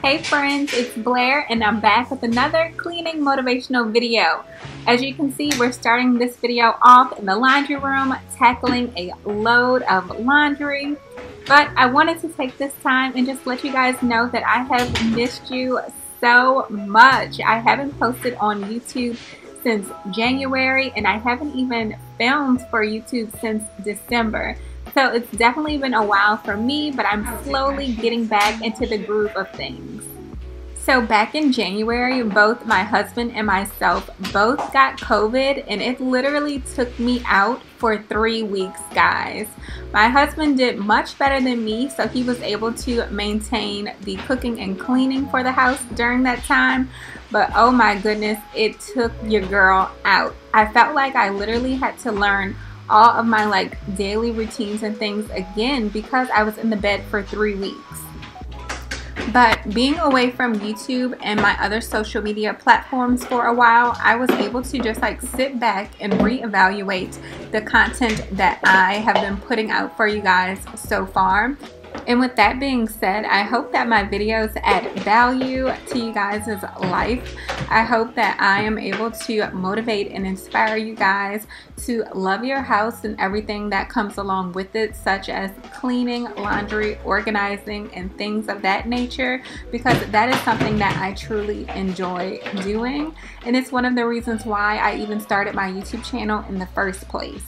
Hey friends, it's Blair and I'm back with another cleaning motivational video. As you can see, we're starting this video off in the laundry room, tackling a load of laundry. But I wanted to take this time and just let you guys know that I have missed you so much. I haven't posted on YouTube since January and I haven't even filmed for YouTube since December. So it's definitely been a while for me, but I'm oh, slowly getting back into the groove of things. So back in January, both my husband and myself both got COVID and it literally took me out for three weeks, guys. My husband did much better than me, so he was able to maintain the cooking and cleaning for the house during that time. But oh my goodness, it took your girl out. I felt like I literally had to learn all of my like daily routines and things again because I was in the bed for three weeks. But being away from YouTube and my other social media platforms for a while, I was able to just like sit back and reevaluate the content that I have been putting out for you guys so far. And with that being said, I hope that my videos add value to you guys' life. I hope that I am able to motivate and inspire you guys to love your house and everything that comes along with it, such as cleaning, laundry, organizing, and things of that nature, because that is something that I truly enjoy doing. And it's one of the reasons why I even started my YouTube channel in the first place.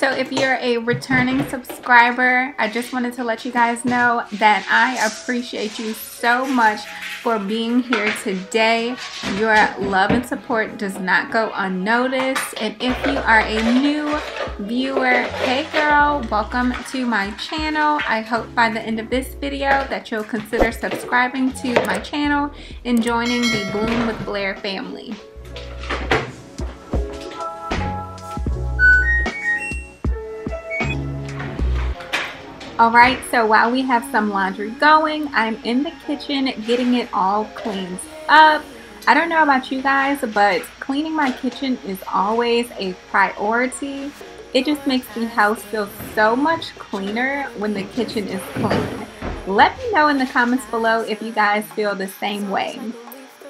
So if you're a returning subscriber, I just wanted to let you guys know that I appreciate you so much for being here today. Your love and support does not go unnoticed. And if you are a new viewer, hey girl, welcome to my channel. I hope by the end of this video that you'll consider subscribing to my channel and joining the Bloom with Blair family. Alright, so while we have some laundry going, I'm in the kitchen getting it all cleaned up. I don't know about you guys, but cleaning my kitchen is always a priority. It just makes the house feel so much cleaner when the kitchen is clean. Let me know in the comments below if you guys feel the same way.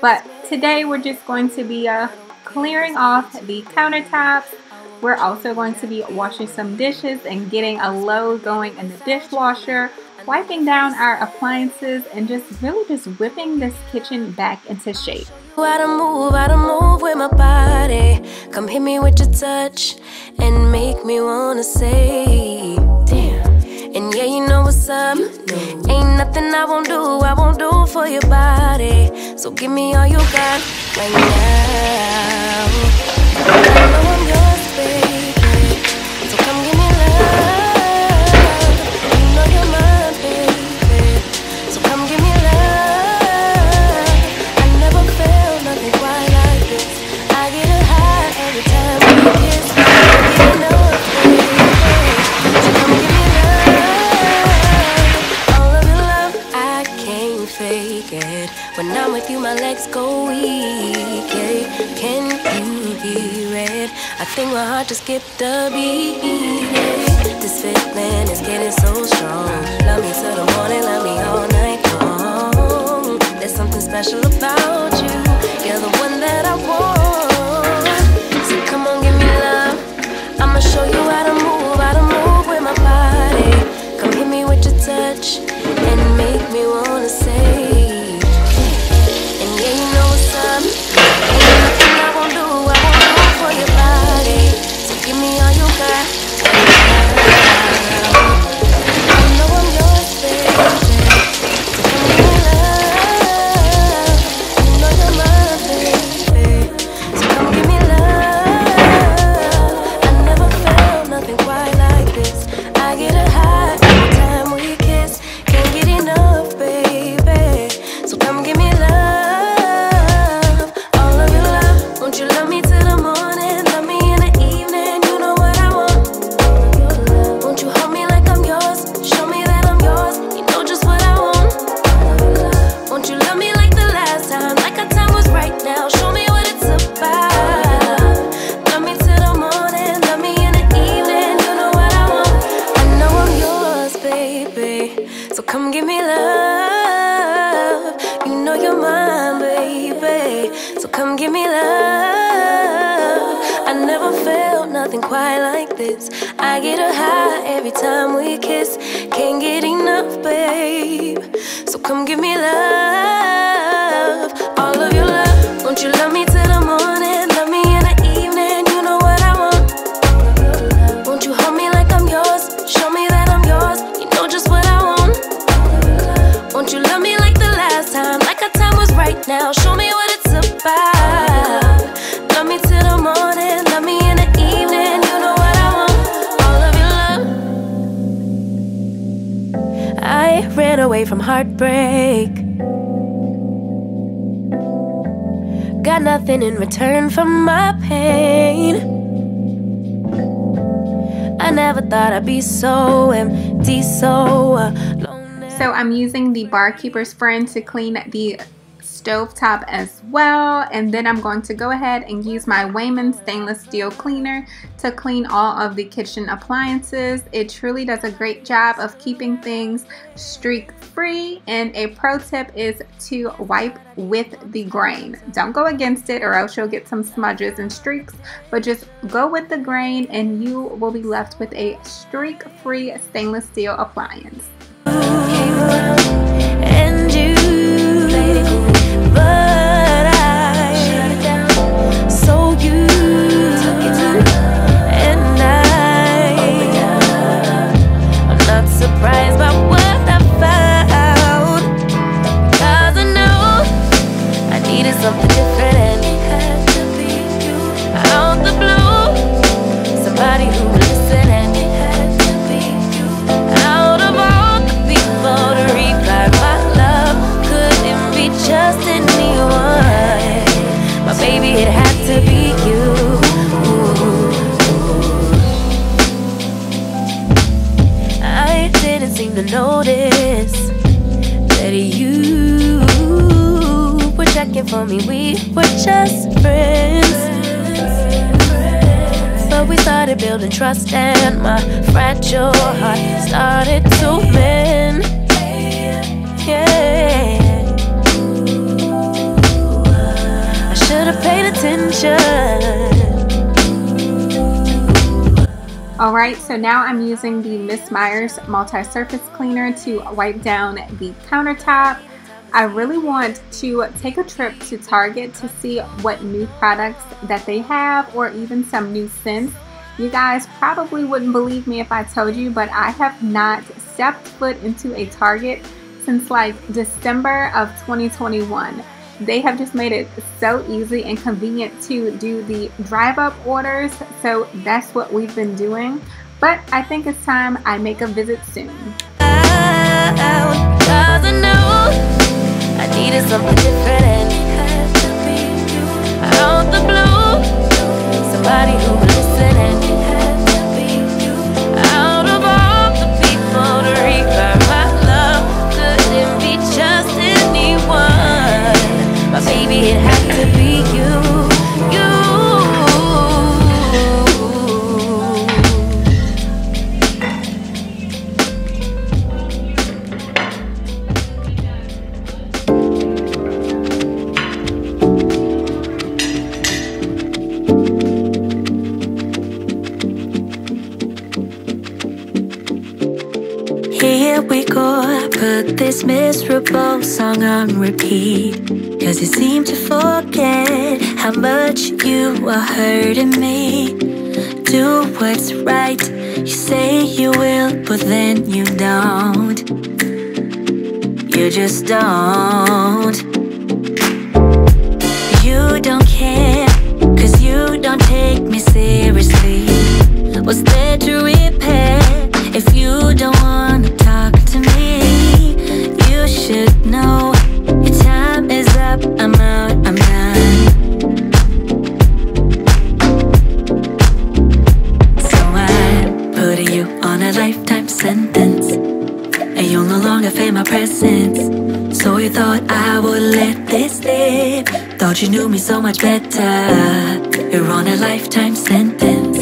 But today we're just going to be uh, clearing off the countertops, we're also going to be washing some dishes and getting a load going in the dishwasher, wiping down our appliances, and just really just whipping this kitchen back into shape. Oh, how to move, how to move with my body. Come hit me with your touch and make me wanna say, damn. And yeah, you know what's up. Ain't nothing I won't do, I won't do for your body. So give me all you got right now. My heart just skipped a beat. This feeling is getting so strong. Love me till the morning, love me all night long. There's something special about every time we kiss. Can't get enough, babe. So come give me love, I away from heartbreak. Got nothing in return for my pain. I never thought I'd be so empty, so alone. So I'm using the Bar Keepers Friend to clean the stove top as well and then I'm going to go ahead and use my Weiman stainless steel cleaner to clean all of the kitchen appliances. It truly does a great job of keeping things streak free and a pro tip is to wipe with the grain. Don't go against it or else you'll get some smudges and streaks but just go with the grain and you will be left with a streak free stainless steel appliance. Trust, and my fragile heart started to mend. Yeah. I should have paid attention. Alright, so now I'm using the Miss Meyers multi-surface cleaner to wipe down the countertop. I really want to take a trip to Target to see what new products that they have or even some new scents. You guys probably wouldn't believe me if I told you, but I have not stepped foot into a Target since like December of 2021 they have just made it so easy and convenient to do the drive up orders. So that's what we've been doing. But I think it's time I make a visit soon. Here we go, I put this miserable song on repeat. Cause you seem to forget how much you are hurting me. Do what's right, you say you will, but then you don't. You just don't. You don't care, cause you don't take me seriously. What's there to repair if you don't You knew me so much better. You're on a lifetime sentence.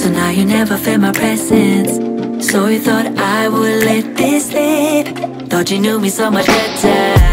So now you never feel my presence. So you thought I would let this slip. Thought you knew me so much better.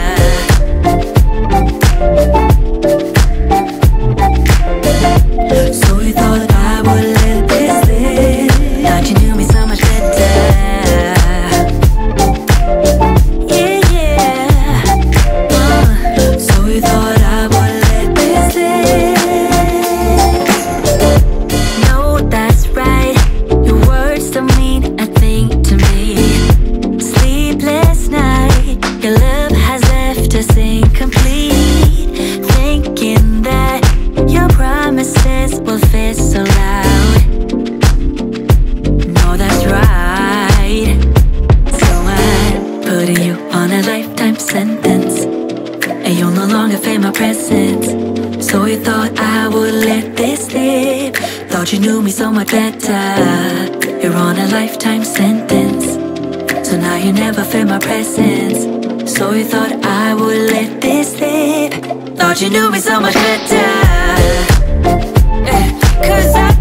So you thought I would let this slip. Thought you knew me so much better. You're on a lifetime sentence. So now you never feel my presence. So you thought I would let this slip. Thought you knew me so much better. Eh, Cause I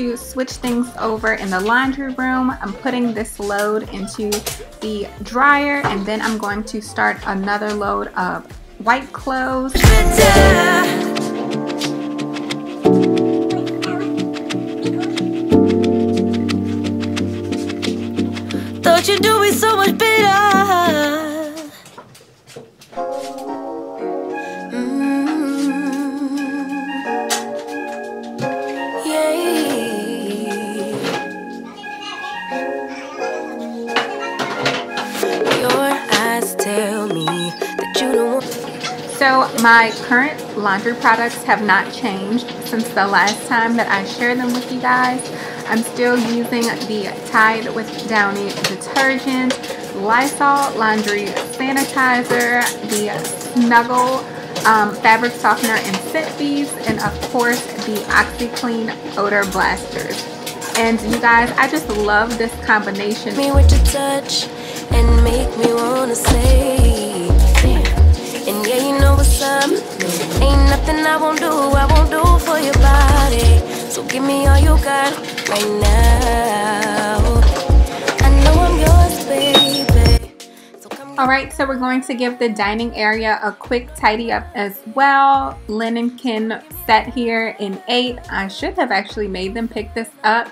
to switch things over in the laundry room. I'm putting this load into the dryer and then I'm going to start another load of white clothes. Tell me that you don't want. So my current laundry products have not changed since the last time that I shared them with you guys. I'm still using the Tide with Downy detergent, Lysol laundry sanitizer, the Snuggle um, fabric softener and scent beads, and of course the OxiClean odor blasters. And you guys, I just love this combination. me with your touch and make me wanna say and yeah you know what's up. Ain't nothing i won't do i won't do for your body. So give me all you got right now. I know i'm yours baby. So All right, so we're going to give the dining area a quick tidy up as well. Linen can set here in eight. I should have actually made them pick this up,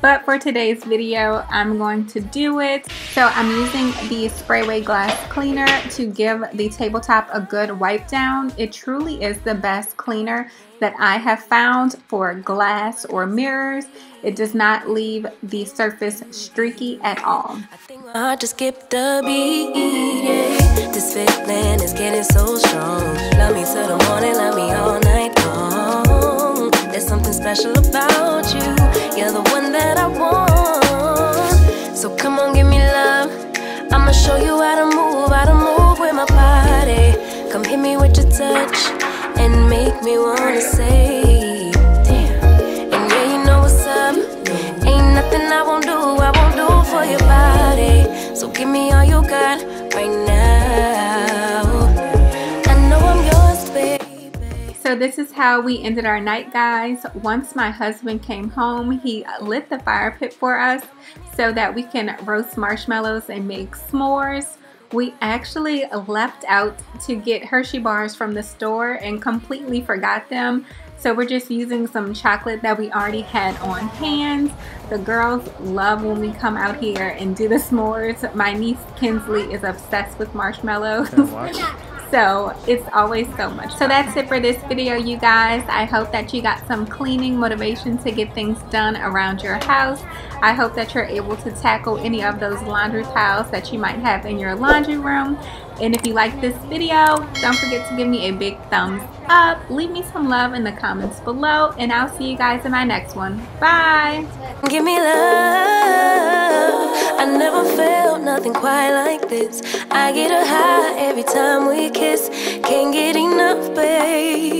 but for today's video, I'm going to do it. So I'm using the Sprayway Glass Cleaner to give the tabletop a good wipe down. It truly is the best cleaner that I have found for glass or mirrors. It does not leave the surface streaky at all. I think my heart just skipped a beat. Yeah. This feeling is getting so strong. Love me till the morning, love me all night long. There's something special about you. You're the one that I want. So come on, give me love. I'ma show you how to move, how to move with my body. Come hit me with your touch and make me wanna say, damn. And yeah, you know what's up. Ain't nothing I won't do, I won't do for your body. So give me all you got So this is how we ended our night, guys. Once my husband came home, he lit the fire pit for us so that we can roast marshmallows and make s'mores. We actually left out to get Hershey bars from the store and completely forgot them. So we're just using some chocolate that we already had on hand. The girls love when we come out here and do the s'mores. My niece Kinsley is obsessed with marshmallows. So it's always so much. So that's it for this video, you guys. I hope that you got some cleaning motivation to get things done around your house. I hope that you're able to tackle any of those laundry piles that you might have in your laundry room. And if you like this video, don't forget to give me a big thumbs up. Leave me some love in the comments below. And I'll see you guys in my next one. Bye! Give me love. I never felt nothing quite like this. I get a high every time we kiss. Can't get enough, babe.